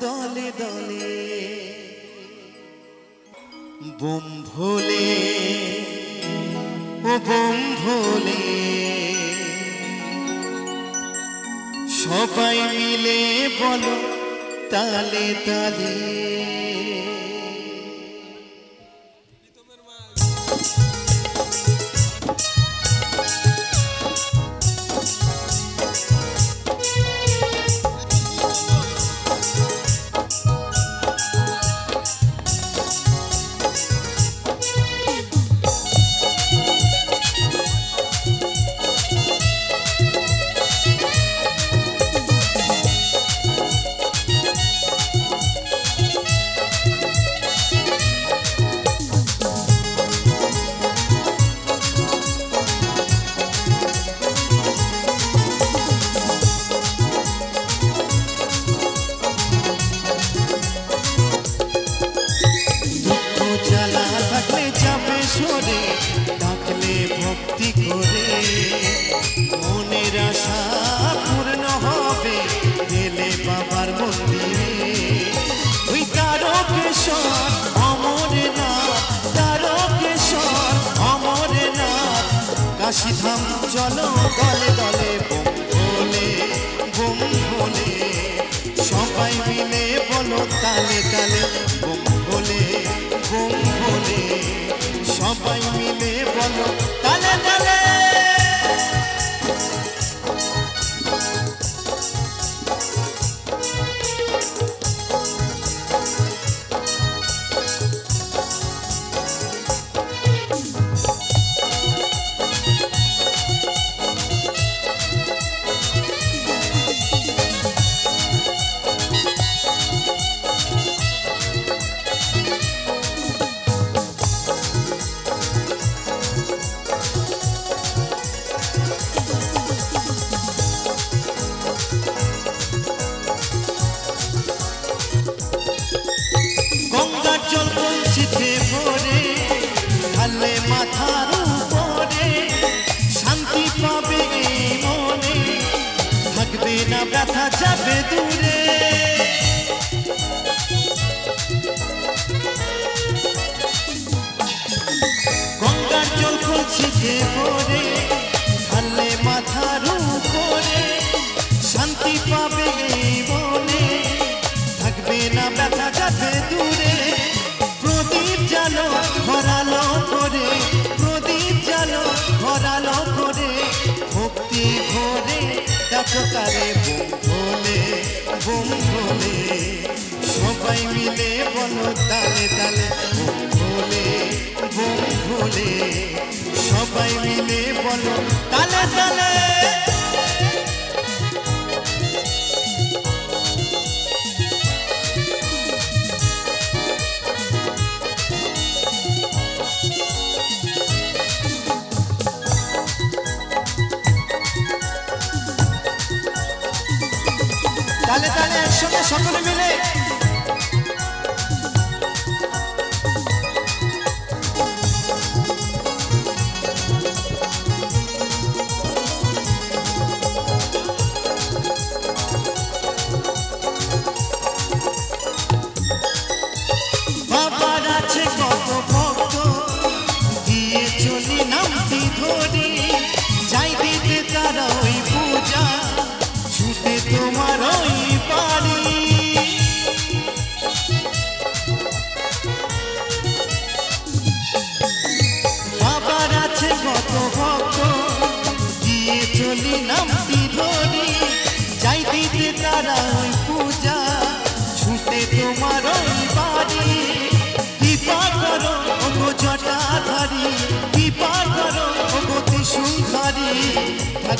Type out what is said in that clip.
দলে দলে। বোম ভোলে ও বোম ভোলে। সবাই মিলে বলো তালে তালে। চলো দলে দলে বোম ভোলে বোম ভোলে সবাই মিলে বলো তালে তালে বোম ভোলে বোম ভোলে সবাই মিলে বলো থাকবে না ব্যথা যাবে দূরে। গঙ্গার জল বঞ্চিতে ভরে বলো তালে তালে ভোলে ভোলে সবাই মিলে বলো, তালে তালে। তালে তালে একসঙ্গে সকলে মিলে